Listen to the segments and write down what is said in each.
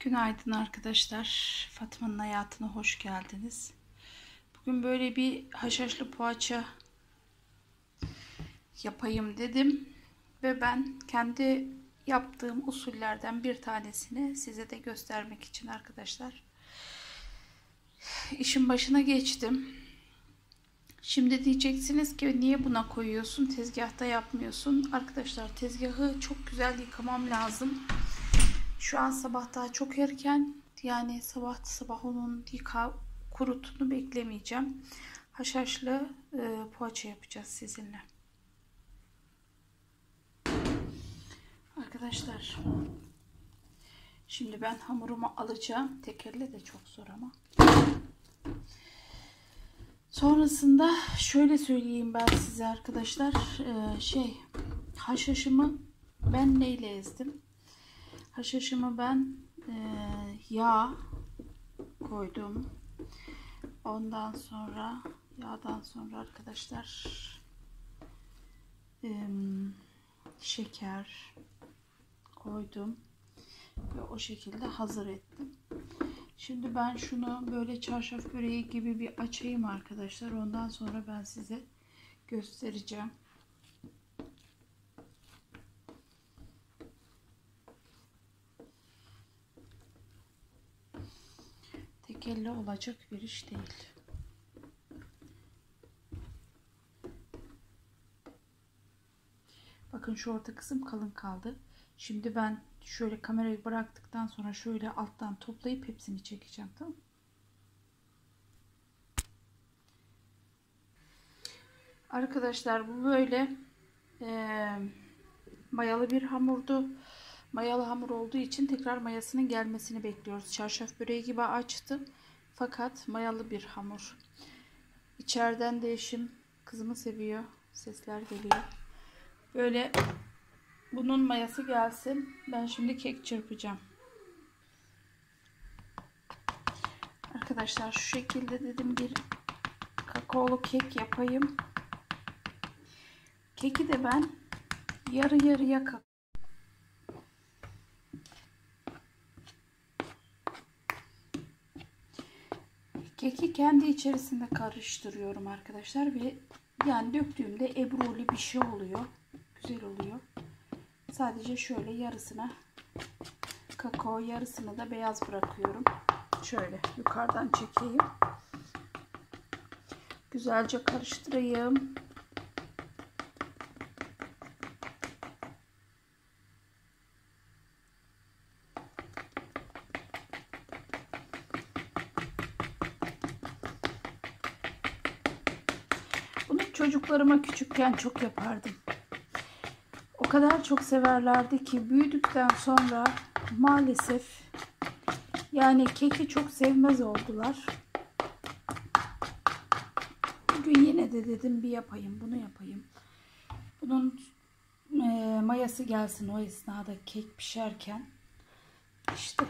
Günaydın arkadaşlar. Fatma'nın hayatına hoş geldiniz. Bugün böyle bir haşhaşlı poğaça yapayım dedim. Ve ben kendi yaptığım usullerden bir tanesini size de göstermek için arkadaşlar. işin başına geçtim. Şimdi diyeceksiniz ki niye buna koyuyorsun? Tezgahta yapmıyorsun. Arkadaşlar tezgahı çok güzel yıkamam lazım. Şu an sabah daha çok erken. Yani sabah sabah onun yıka kurutunu beklemeyeceğim. Haşhaşlı e, poğaça yapacağız sizinle. Arkadaşlar şimdi ben hamurumu alacağım. Tek elle de çok zor ama. Sonrasında şöyle söyleyeyim ben size arkadaşlar. Ee, şey haşhaşımı ben neyle ezdim? Haşhaşımı ben e, yağ koydum. Ondan sonra yağdan sonra arkadaşlar e, şeker koydum ve o şekilde hazır ettim. Şimdi ben şunu böyle çarşaf böreği gibi bir açayım arkadaşlar. Ondan sonra ben size göstereceğim. Tek elle olacak bir iş değil. Bakın şu orta kısım kalın kaldı. Şimdi ben şöyle kamerayı bıraktıktan sonra şöyle alttan toplayıp hepsini çekeceğim tamam Arkadaşlar bu böyle e, mayalı bir hamurdu. Mayalı hamur olduğu için tekrar mayasının gelmesini bekliyoruz. Çarşaf böreği gibi açtı. Fakat mayalı bir hamur. İçeriden de eşim kızımı seviyor. Sesler geliyor. Böyle bunun mayası gelsin. Ben şimdi kek çırpacağım. Arkadaşlar şu şekilde dedim bir kakaolu kek yapayım. Keki de ben yarı yarıya kakao Keki kendi içerisinde karıştırıyorum arkadaşlar ve yani döktüğümde ebruli bir şey oluyor. Güzel oluyor. Sadece şöyle yarısına kakao yarısını da beyaz bırakıyorum. Şöyle yukarıdan çekeyim. Güzelce karıştırayım. Bunu küçükken çok yapardım. O kadar çok severlerdi ki büyüdükten sonra maalesef yani keki çok sevmez oldular. Bugün yine de dedim bir yapayım bunu yapayım. Bunun e, mayası gelsin o esnada kek pişerken. İşte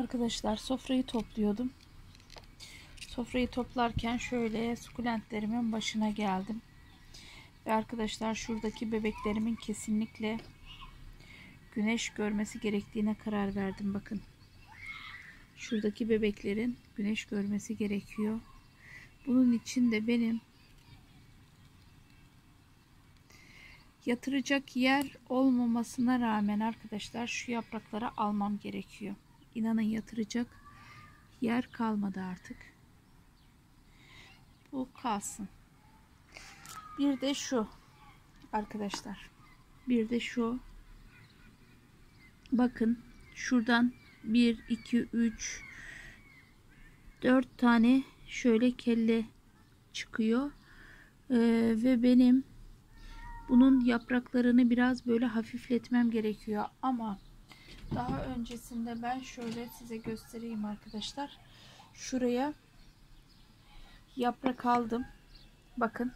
Arkadaşlar sofrayı topluyordum. Sofrayı toplarken şöyle sukulentlerimin başına geldim. Ve arkadaşlar şuradaki bebeklerimin kesinlikle güneş görmesi gerektiğine karar verdim. Bakın. Şuradaki bebeklerin güneş görmesi gerekiyor. Bunun için de benim yatıracak yer olmamasına rağmen arkadaşlar şu yaprakları almam gerekiyor. İnanın yatıracak yer kalmadı artık. Bu kalsın. Bir de şu arkadaşlar. Bir de şu. Bakın şuradan 1 2 3 4 tane şöyle kelle çıkıyor. Ee, ve benim bunun yapraklarını biraz böyle hafifletmem gerekiyor ama daha öncesinde ben şöyle size göstereyim arkadaşlar. Şuraya yaprak aldım. Bakın.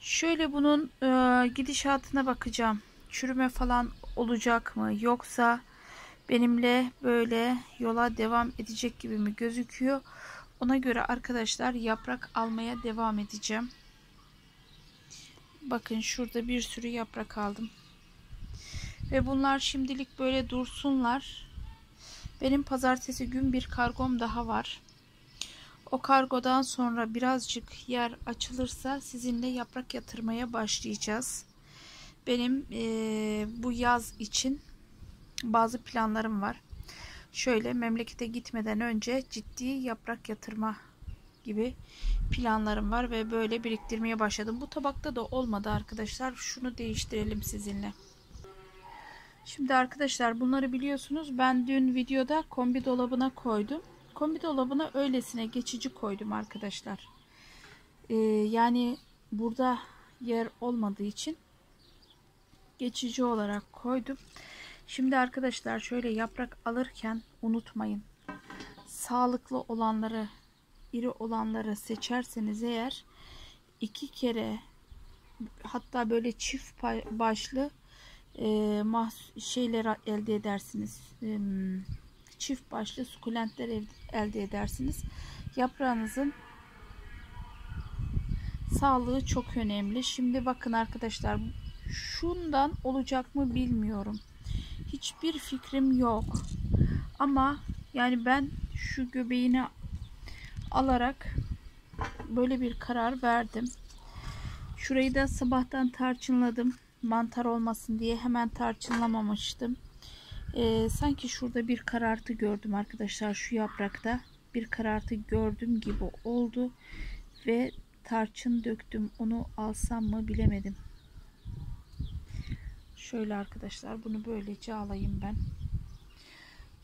Şöyle bunun e, gidişatına bakacağım. Çürüme falan olacak mı? Yoksa benimle böyle yola devam edecek gibi mi gözüküyor? Ona göre arkadaşlar yaprak almaya devam edeceğim. Bakın şurada bir sürü yaprak aldım. Ve bunlar şimdilik böyle dursunlar. Benim pazartesi gün bir kargom daha var. O kargodan sonra birazcık yer açılırsa sizinle yaprak yatırmaya başlayacağız. Benim e, bu yaz için bazı planlarım var. Şöyle memlekete gitmeden önce ciddi yaprak yatırma gibi planlarım var ve böyle biriktirmeye başladım. Bu tabakta da olmadı arkadaşlar. Şunu değiştirelim sizinle. Şimdi arkadaşlar bunları biliyorsunuz. Ben dün videoda kombi dolabına koydum. Kombi dolabına öylesine geçici koydum arkadaşlar. Ee, yani burada yer olmadığı için geçici olarak koydum. Şimdi arkadaşlar şöyle yaprak alırken unutmayın. Sağlıklı olanları, iri olanları seçerseniz eğer iki kere hatta böyle çift başlı e, şeyler elde edersiniz. E, çift başlı sukulentler elde edersiniz. Yaprağınızın sağlığı çok önemli. Şimdi bakın arkadaşlar şundan olacak mı bilmiyorum. Hiçbir fikrim yok. Ama yani ben şu göbeğini alarak böyle bir karar verdim. Şurayı da sabahtan tarçınladım. Mantar olmasın diye hemen tarçınlamamıştım. Ee, sanki şurada bir karartı gördüm arkadaşlar şu yaprakta. Bir karartı gördüm gibi oldu. Ve tarçın döktüm. Onu alsam mı bilemedim. Şöyle arkadaşlar bunu böylece alayım ben.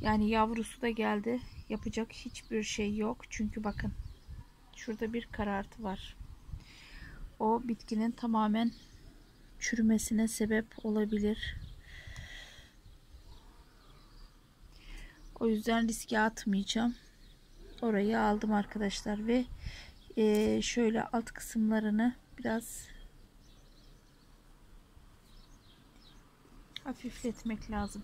Yani yavrusu da geldi. Yapacak hiçbir şey yok. Çünkü bakın şurada bir karartı var. O bitkinin tamamen çürümesine sebep olabilir. O yüzden riske atmayacağım. Orayı aldım arkadaşlar ve e, şöyle alt kısımlarını biraz hafifletmek lazım.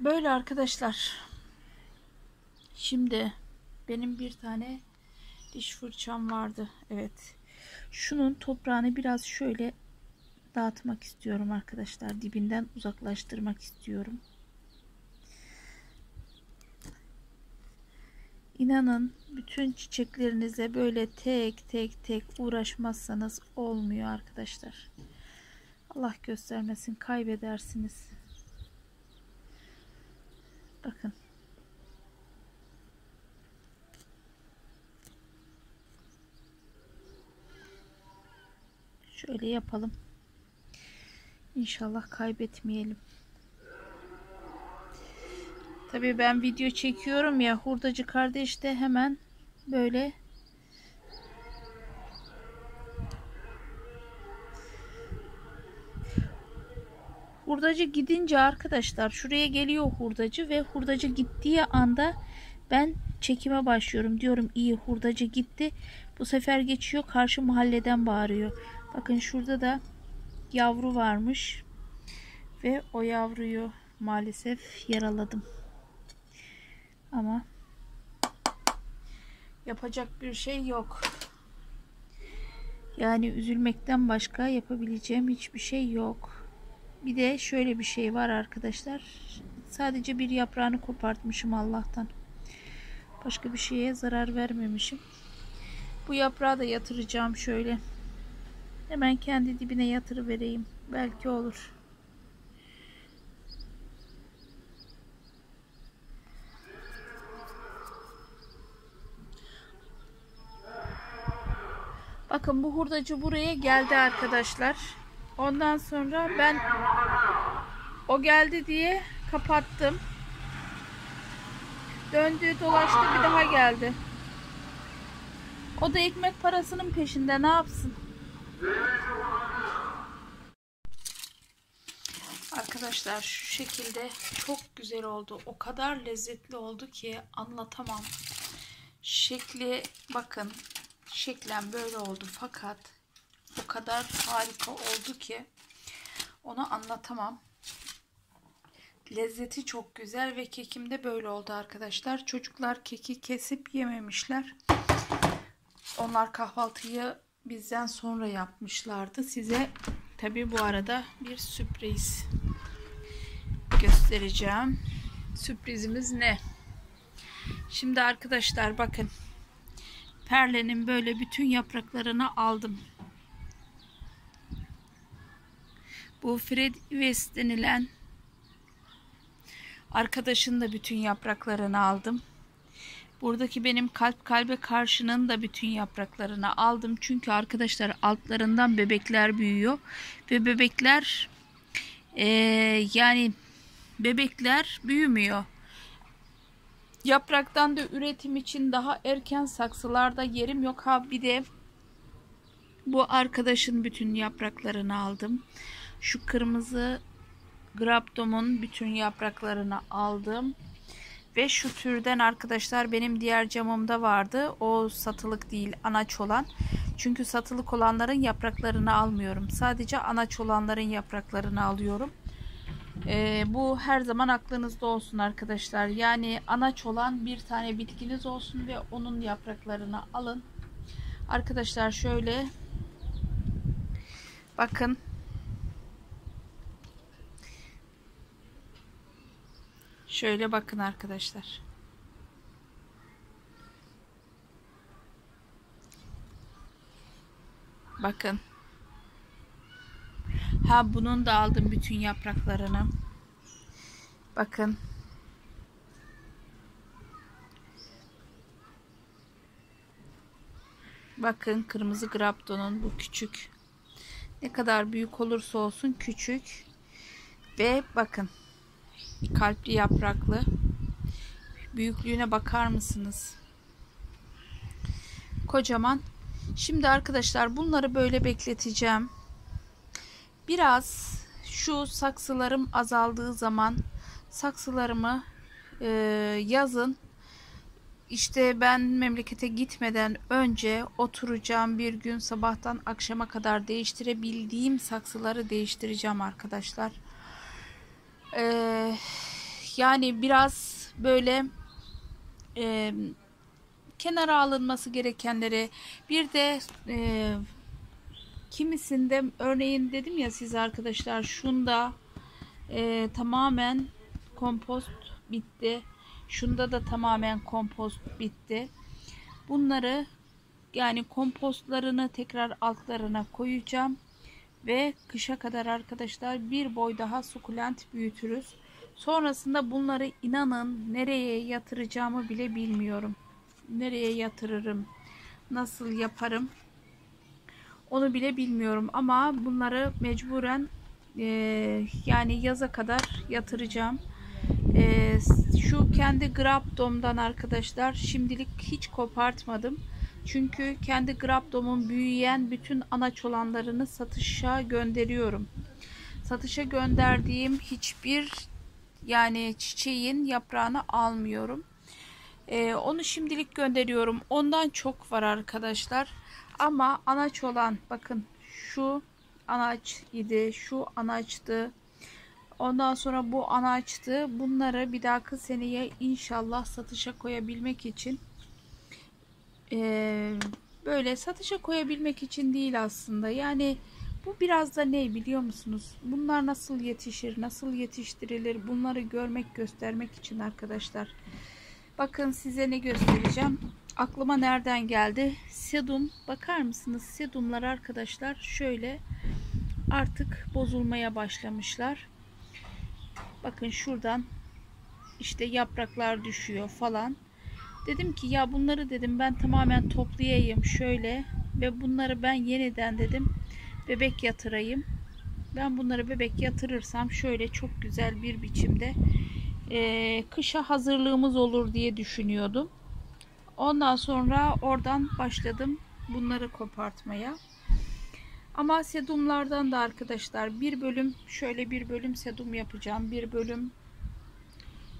Böyle arkadaşlar. Şimdi benim bir tane diş fırçam vardı. Evet. Şunun toprağını biraz şöyle dağıtmak istiyorum arkadaşlar. Dibinden uzaklaştırmak istiyorum. İnanın bütün çiçeklerinize böyle tek tek tek uğraşmazsanız olmuyor arkadaşlar. Allah göstermesin kaybedersiniz. Bakın. Şöyle yapalım. İnşallah kaybetmeyelim. Tabii ben video çekiyorum ya hurdacı kardeş de hemen böyle Hurdacı gidince arkadaşlar şuraya geliyor hurdacı ve hurdacı gittiği anda ben çekime başlıyorum. Diyorum iyi hurdacı gitti. Bu sefer geçiyor karşı mahalleden bağırıyor. Bakın şurada da yavru varmış. Ve o yavruyu maalesef yaraladım. Ama yapacak bir şey yok. Yani üzülmekten başka yapabileceğim hiçbir şey yok. Bir de şöyle bir şey var arkadaşlar. Sadece bir yaprağını kopartmışım Allah'tan. Başka bir şeye zarar vermemişim. Bu yaprağı da yatıracağım şöyle. Hemen kendi dibine yatırıvereyim. Belki olur. Bakın bu hurdacı buraya geldi arkadaşlar. Ondan sonra ben o geldi diye kapattım. Döndü dolaştı bir daha geldi. O da ekmek parasının peşinde ne yapsın? Arkadaşlar şu şekilde çok güzel oldu. O kadar lezzetli oldu ki anlatamam. Şekli bakın şeklen böyle oldu fakat o kadar harika oldu ki onu anlatamam. Lezzeti çok güzel ve kekim de böyle oldu arkadaşlar. Çocuklar keki kesip yememişler. Onlar kahvaltıyı bizden sonra yapmışlardı. Size tabi bu arada bir sürpriz göstereceğim. Sürprizimiz ne? Şimdi arkadaşlar bakın. Perlenin böyle bütün yapraklarını aldım. Bu Fred West denilen arkadaşın da bütün yapraklarını aldım. Buradaki benim kalp kalbe karşının da bütün yapraklarını aldım. Çünkü arkadaşlar altlarından bebekler büyüyor. Ve bebekler ee, yani bebekler büyümüyor. Yapraktan da üretim için daha erken saksılarda yerim yok. Ha bir de bu arkadaşın bütün yapraklarını aldım. Şu kırmızı Graptom'un bütün yapraklarını aldım. Ve şu türden arkadaşlar benim diğer camımda vardı. O satılık değil anaç olan. Çünkü satılık olanların yapraklarını almıyorum. Sadece anaç olanların yapraklarını alıyorum. Ee, bu her zaman aklınızda olsun arkadaşlar. Yani anaç olan bir tane bitkiniz olsun ve onun yapraklarını alın. Arkadaşlar şöyle bakın Şöyle bakın arkadaşlar. Bakın. Ha bunun da aldım bütün yapraklarını. Bakın. Bakın kırmızı graptonun bu küçük. Ne kadar büyük olursa olsun küçük. Ve bakın kalpli yapraklı. Büyüklüğüne bakar mısınız? Kocaman. Şimdi arkadaşlar bunları böyle bekleteceğim. Biraz şu saksılarım azaldığı zaman saksılarımı e, yazın işte ben memlekete gitmeden önce oturacağım bir gün sabahtan akşama kadar değiştirebildiğim saksıları değiştireceğim arkadaşlar. Ee, yani biraz böyle e, kenara alınması gerekenleri bir de e, kimisinde örneğin dedim ya size arkadaşlar şunda e, tamamen kompost bitti. Şunda da tamamen kompost bitti. Bunları yani kompostlarını tekrar altlarına koyacağım. Ve kışa kadar arkadaşlar bir boy daha sukulent büyütürüz. Sonrasında bunları inanın nereye yatıracağımı bile bilmiyorum. Nereye yatırırım? Nasıl yaparım? Onu bile bilmiyorum ama bunları mecburen e, yani yaza kadar yatıracağım. E, şu kendi Grabdom'dan arkadaşlar şimdilik hiç kopartmadım. Çünkü kendi Grabdom'un büyüyen bütün anaç olanlarını satışa gönderiyorum. Satışa gönderdiğim hiçbir yani çiçeğin yaprağını almıyorum. Ee, onu şimdilik gönderiyorum. Ondan çok var arkadaşlar. Ama anaç olan bakın şu anaç idi. Şu anaçtı. Ondan sonra bu anaçtı. Bunları bir dahaki seneye inşallah satışa koyabilmek için e, böyle satışa koyabilmek için değil aslında. Yani bu biraz da ne biliyor musunuz? Bunlar nasıl yetişir, nasıl yetiştirilir bunları görmek, göstermek için arkadaşlar. Bakın size ne göstereceğim. Aklıma nereden geldi? Sedum. Bakar mısınız? Sedumlar arkadaşlar şöyle artık bozulmaya başlamışlar. Bakın şuradan işte yapraklar düşüyor falan. Dedim ki ya bunları dedim ben tamamen toplayayım şöyle ve bunları ben yeniden dedim bebek yatırayım. Ben bunları bebek yatırırsam şöyle çok güzel bir biçimde e, kışa hazırlığımız olur diye düşünüyordum. Ondan sonra oradan başladım bunları kopartmaya. Ama sedumlardan da arkadaşlar bir bölüm şöyle bir bölüm sedum yapacağım. Bir bölüm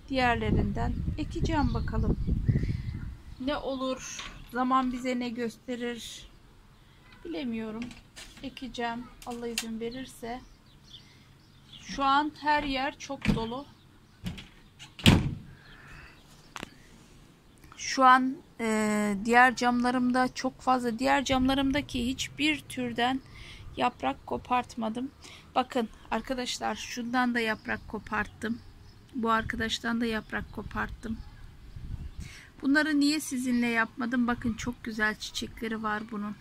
diğerlerinden ekeceğim bakalım ne olur zaman bize ne gösterir bilemiyorum ekeceğim. Allah izin verirse. Şu an her yer çok dolu. Şu an e, diğer camlarımda çok fazla diğer camlarımdaki hiçbir türden yaprak kopartmadım. Bakın arkadaşlar şundan da yaprak koparttım. Bu arkadaştan da yaprak koparttım. Bunları niye sizinle yapmadım? Bakın çok güzel çiçekleri var bunun.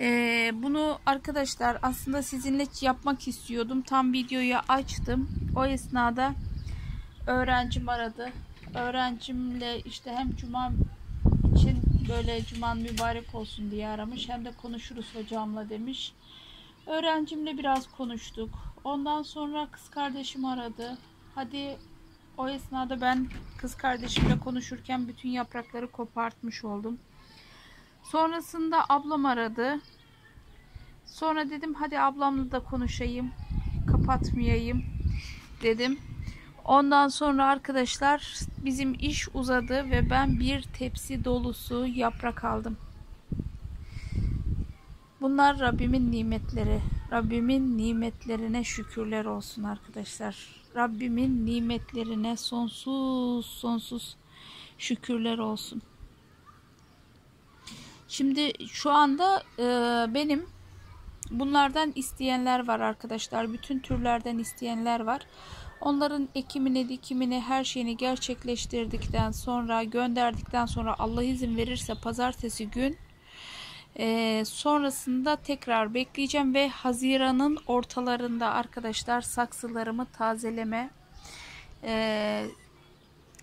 Ee, bunu arkadaşlar aslında sizinle yapmak istiyordum. Tam videoyu açtım. O esnada öğrencim aradı. Öğrencimle işte hem cuma için böyle cuman mübarek olsun diye aramış. Hem de konuşuruz hocamla demiş. Öğrencimle biraz konuştuk. Ondan sonra kız kardeşim aradı. Hadi o esnada ben kız kardeşimle konuşurken bütün yaprakları kopartmış oldum. Sonrasında ablam aradı. Sonra dedim hadi ablamla da konuşayım. Kapatmayayım dedim. Ondan sonra arkadaşlar bizim iş uzadı ve ben bir tepsi dolusu yaprak aldım. Bunlar Rabbimin nimetleri. Rabbimin nimetlerine şükürler olsun arkadaşlar. Rabbimin nimetlerine sonsuz sonsuz şükürler olsun. Şimdi şu anda e, benim bunlardan isteyenler var arkadaşlar. Bütün türlerden isteyenler var. Onların ekimini, dikimini, her şeyini gerçekleştirdikten sonra, gönderdikten sonra Allah izin verirse pazartesi gün e, sonrasında tekrar bekleyeceğim ve Haziran'ın ortalarında arkadaşlar saksılarımı tazeleme e,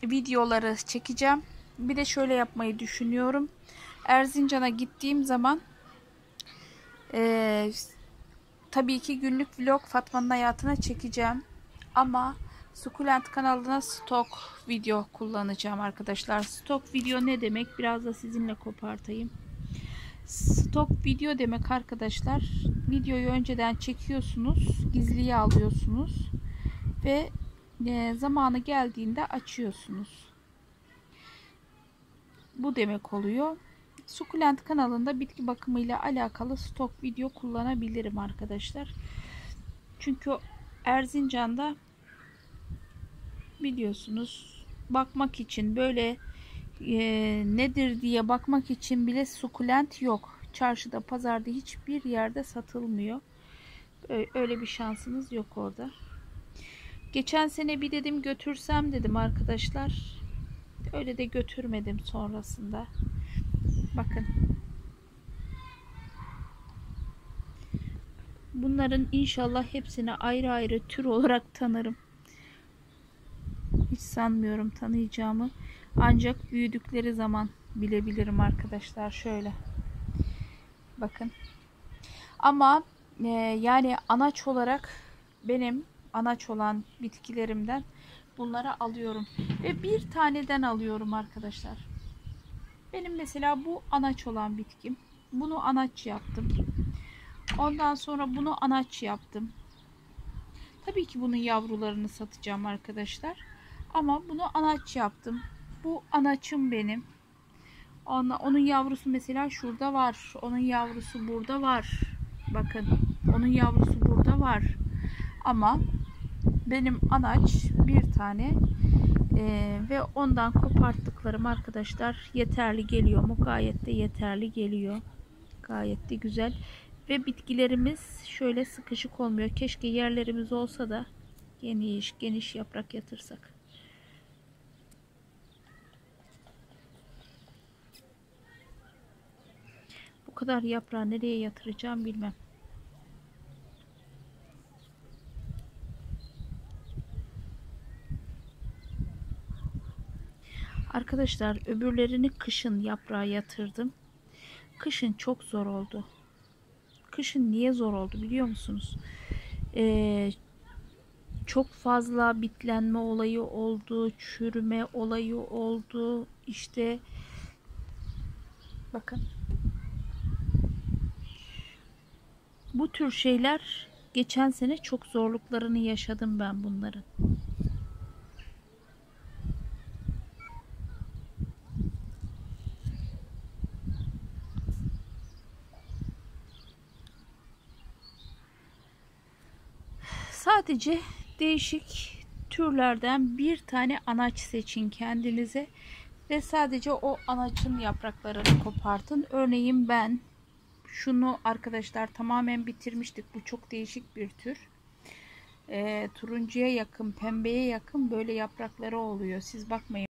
videoları çekeceğim. Bir de şöyle yapmayı düşünüyorum. Erzincan'a gittiğim zaman e, tabii ki günlük vlog Fatma'nın hayatına çekeceğim. Ama Sukulent kanalına stok video kullanacağım arkadaşlar. Stok video ne demek? Biraz da sizinle kopartayım. Stok video demek arkadaşlar. Videoyu önceden çekiyorsunuz. Gizliye alıyorsunuz. Ve e, zamanı geldiğinde açıyorsunuz. Bu demek oluyor. Sukulent kanalında bitki bakımı ile alakalı stok video kullanabilirim arkadaşlar. Çünkü Erzincan'da biliyorsunuz bakmak için böyle e, nedir diye bakmak için bile sukulent yok. Çarşıda, pazarda hiçbir yerde satılmıyor. Öyle bir şansınız yok orada. Geçen sene bir dedim götürsem dedim arkadaşlar. Öyle de götürmedim sonrasında. Bakın. Bunların inşallah hepsini ayrı ayrı tür olarak tanırım. Hiç sanmıyorum tanıyacağımı. Ancak büyüdükleri zaman bilebilirim arkadaşlar. Şöyle. Bakın. Ama e, yani anaç olarak benim anaç olan bitkilerimden bunları alıyorum. Ve bir taneden alıyorum arkadaşlar. Benim mesela bu anaç olan bitkim. Bunu anaç yaptım. Ondan sonra bunu anaç yaptım. Tabii ki bunun yavrularını satacağım arkadaşlar. Ama bunu anaç yaptım. Bu anaçım benim. Ona, onun yavrusu mesela şurada var. Onun yavrusu burada var. Bakın. Onun yavrusu burada var. Ama benim anaç bir tane ee, ve ondan koparttıklarım arkadaşlar yeterli geliyor mu? Gayet de yeterli geliyor. Gayet de güzel. Ve bitkilerimiz şöyle sıkışık olmuyor. Keşke yerlerimiz olsa da geniş geniş yaprak yatırsak. Bu kadar yaprağı nereye yatıracağım bilmem. Arkadaşlar öbürlerini kışın yaprağa yatırdım. Kışın çok zor oldu. Kışın niye zor oldu biliyor musunuz? Ee, çok fazla bitlenme olayı oldu. Çürüme olayı oldu. İşte bakın. Bu tür şeyler geçen sene çok zorluklarını yaşadım ben bunların. Sadece değişik türlerden bir tane anaç seçin kendinize ve sadece o anaçın yapraklarını kopartın. Örneğin ben şunu arkadaşlar tamamen bitirmiştik. Bu çok değişik bir tür. E, turuncuya yakın, pembeye yakın böyle yaprakları oluyor. Siz bakmayın.